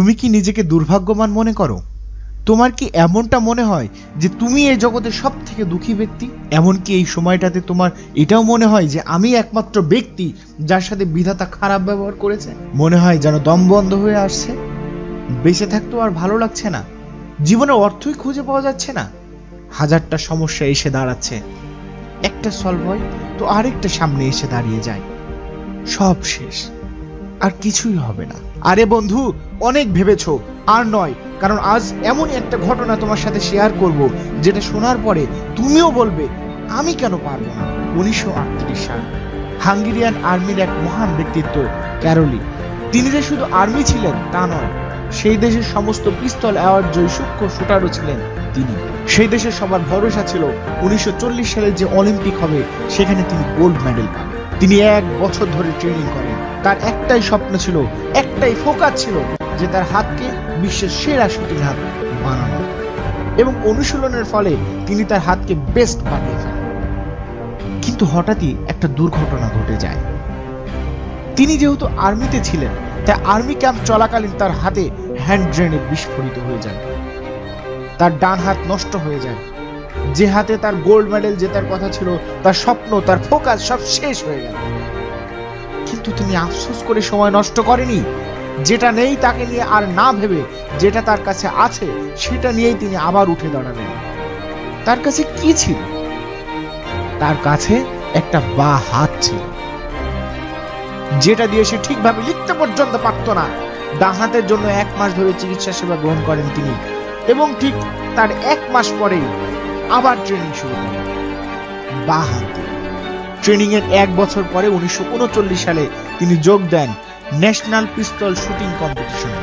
তুমি কি নিজেকে দুর্ভাগ্যবান মনে করো? তোমার কি এমনটা মনে হয় যে তুমি এই জগতের সব থেকে দুঃখী ব্যক্তি? এমনকি এই সময়টাতে তোমার এটাও মনে হয় যে আমি একমাত্র ব্যক্তি যার সাথে বিধাতা খারাপ ব্যবহার করেছে? মনে হয় যেন দম বন্ধ হয়ে আসছে। বেঁচে থাকতেও আর ভালো লাগছে না। জীবনের অর্থই খুঁজে পাওয়া যাচ্ছে না। হাজারটা সমস্যা এসে দাঁড়াচ্ছে। একটা সলভ হয়, তো আরেকটা সামনে এসে দাঁড়িয়ে যায়। সব শেষ। আর কিছুই হবে না। আরে বন্ধু, অনেক ভেবেছো। আর নয়, কারণ আজ এমনই একটা ঘটনা তোমার সাথে শেয়ার করব, যেটা শোনার পরে তুমিও বলবে, আমি কেন পারব না? উনিশশো আটত্রিশ সাল, হাঙ্গেরিয়ান আর্মির এক মহান ব্যক্তিত্ব, ক্যারোলি। তিনি যে শুধু আর্মি ছিলেন, তা নয়, সেই দেশের সমস্ত পিস্তল অ্যাওয়ার্ড জয়ী সূক্ষ্ম শুটারও ছিলেন তিনি। সেই দেশের সবার ভরসা ছিল, উনিশশো সালে যে অলিম্পিক হবে, সেখানে তিনি গোল্ড মেডেল পাবেন। তিনি এক বছর ধরে ট্রেনিং করেন। তার একটাই স্বপ্ন ছিল, একটাই ফোকাস ছিল যে তার হাতকে বিশ্বের সেরা শুটিং হাত বানানো। এবং অনুশীলনের ফলে তিনি তার হাতকে বেস্ট বানিয়ে ফেলেন। কিন্তু হঠাৎই একটা দুর্ঘটনা ঘটে যায়। তিনি যেহেতু আর্মিতে ছিলেন, তাই আর্মি ক্যাম্প চলাকালীন তার হাতে হ্যান্ড গ্রেনেড বিস্ফোরিত হয়ে যায়। তার ডান হাত নষ্ট হয়ে যায়। যে হাতে তার গোল্ড মেডেল জেতার কথা ছিল, তার স্বপ্ন, তার ফোকাস সব শেষ হয়ে গেল। কিন্তু তিনি আফসোস করে সময় নষ্ট করেনি। যেটা নেই তাকে নিয়ে আর না ভেবে যেটা তার কাছে আছে, সেটা নিয়েই তিনি আবার উঠে দাঁড়ালেন। তার কাছে কি ছিল? তার কাছে একটা বা হাত ছিল। যেটা দিয়ে সে ঠিকভাবে লিখতে পর্যন্ত পারত না। ডান হাতের জন্য এক মাস ধরে চিকিৎসা সেবা গ্রহণ করেন তিনি। এবং ঠিক তার এক মাস পরেই আবার ট্রেনিং শুরু করেন। বা হাত। ট্রেনিং এর এক বছর পরে উনিশশো উনচল্লিশ সালে তিনি যোগ দেন ন্যাশনাল পিস্তল শুটিং কম্পিটিশনে।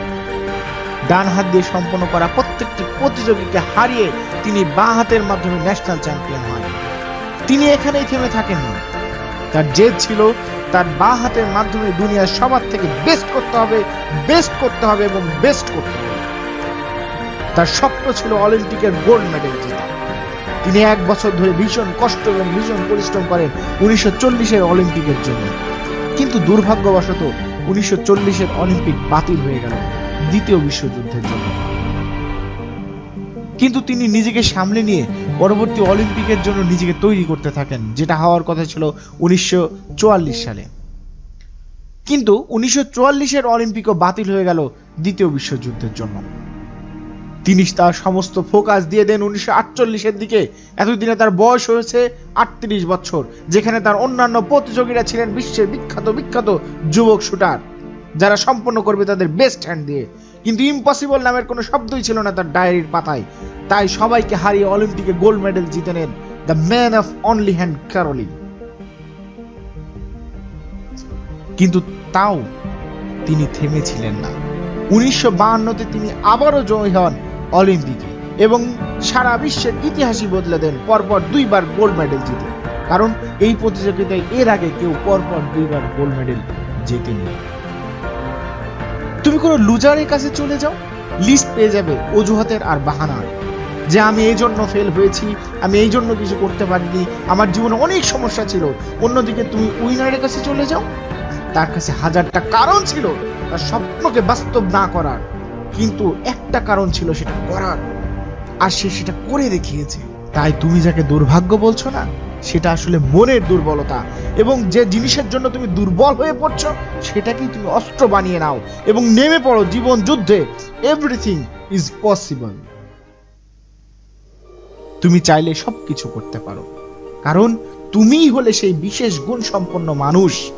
ডান হাত দিয়ে সম্পন্ন করা প্রত্যেকটি প্রতিযোগীকে হারিয়ে তিনি বাঁ হাতের মাধ্যমে ন্যাশনাল চ্যাম্পিয়ন হন। তিনি এখানেই থেমে থাকেননি। তার জেদ ছিল, তার বাঁ হাতের মাধ্যমে দুনিয়ার সবার থেকে বেস্ট করতে হবে বেস্ট করতে হবে এবং বেস্ট করতে হবে। তার স্বপ্ন ছিল অলিম্পিকের গোল্ড মেডেল জেতা। তিনি এক বছর ধরে ভীষণ কষ্ট এবং ভীষণ পরিশ্রম করেন উনিশশো চল্লিশের অলিম্পিকের জন্য। কিন্তু দুর্ভাগ্যবশত উনিশশো চল্লিশের অলিম্পিক বাতিল হয়ে গেল দ্বিতীয় বিশ্বযুদ্ধের জন্য। কিন্তু তিনি নিজেকে সামলে নিয়ে পরবর্তী অলিম্পিকের জন্য নিজেকে তৈরি করতে থাকেন, যেটা হওয়ার কথা ছিল উনিশশো চুয়াল্লিশ সালে। কিন্তু উনিশশো চুয়াল্লিশের অলিম্পিকও বাতিল হয়ে গেল দ্বিতীয় বিশ্বযুদ্ধের জন্য। তিনি তার সমস্ত ফোকাস দিয়ে দেন উনিশশো আটচল্লিশের দিকে। এতদিনে তার বয়স হয়েছে আটত্রিশ বছর, যেখানে তার অন্যান্য প্রতিযোগীরা ছিলেন বিশ্বের বিখ্যাত বিখ্যাত যুবক শুটার, যারা সম্পন্ন করবে তাদের বেস্ট হ্যান্ড দিয়ে। কিন্তু ইম্পসিবল নামের কোনো শব্দই ছিল না তার ডায়েরির পাতায়। তাই সবাইকে হারিয়ে অলিম্পিকে গোল্ড মেডেল জিতে নেন the man of only hand Caroline কিন্তু তাও তিনি থেমেছিলেন না। উনিশশো বাহান্নতে তিনি আবারও জয়ী হন অলিম্পিকে এবং সারা বিশ্বের ইতিহাসই বদলে দেন পরপর দুইবার গোল্ড মেডেল জিতে। কারণ এই প্রতিযোগিতায় এর আগে কেউ পরপর দুইবার গোল্ড মেডেল জেতেনি। তুমি কোনো লুজারের কাছে চলে যাও? লিস্ট পেয়ে যাবে অজুহাতের আর বাহানার যে আমি এই জন্য ফেল হয়েছি, আমি এই জন্য কিছু করতে পারিনি, আমার জীবনে অনেক সমস্যা ছিল, অন্যদিকে তুমি উইনারের কাছে চলে যাও? তার কাছে হাজারটা কারণ ছিল, তার স্বপ্নকে বাস্তব না করার। কিন্তু একটা কারণ ছিল সেটা করার, আর সে সেটা করে দেখিয়েছে। তাই তুমি যাকে দুর্ভাগ্য বলছো না, সেটা আসলে মনের দুর্বলতা। এবং যে জিনিসের জন্য তুমি দুর্বল হয়ে পড়ছো, সেটাকেই তুমি অস্ত্র বানিয়ে নাও এবং নেমে পড়ো জীবন যুদ্ধে। এভরিথিং ইজ পসিবল তুমি চাইলে সবকিছু করতে পারো। কারণ তুমিই হলে সেই বিশেষ গুণ সম্পন্ন মানুষ।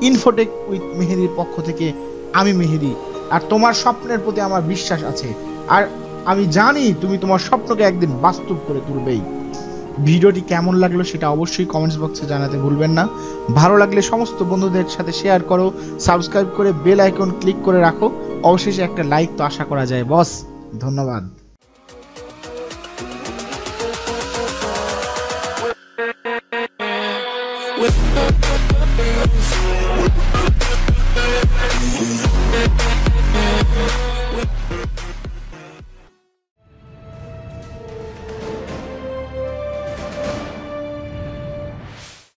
ইনফোটেক উইথ মেহেদির পক্ষ থেকে আমি মেহেদি। আর তোমার স্বপ্নের প্রতি আমার বিশ্বাস আছে। আর আমি জানি তুমি তোমার স্বপ্নকে একদিন বাস্তব করে তুলবেই। ভিডিওটি কেমন লাগল সেটা অবশ্যই কমেন্টস বক্সে জানাতে ভুলবেন না। ভালো লাগলে সমস্ত বন্ধুদের সাথে শেয়ার করো সাবস্ক্রাইব করে বেল আইকন ক্লিক করে রাখো। অবশেষে একটা লাইক তো আশা করা যায় বস ধন্যবাদ।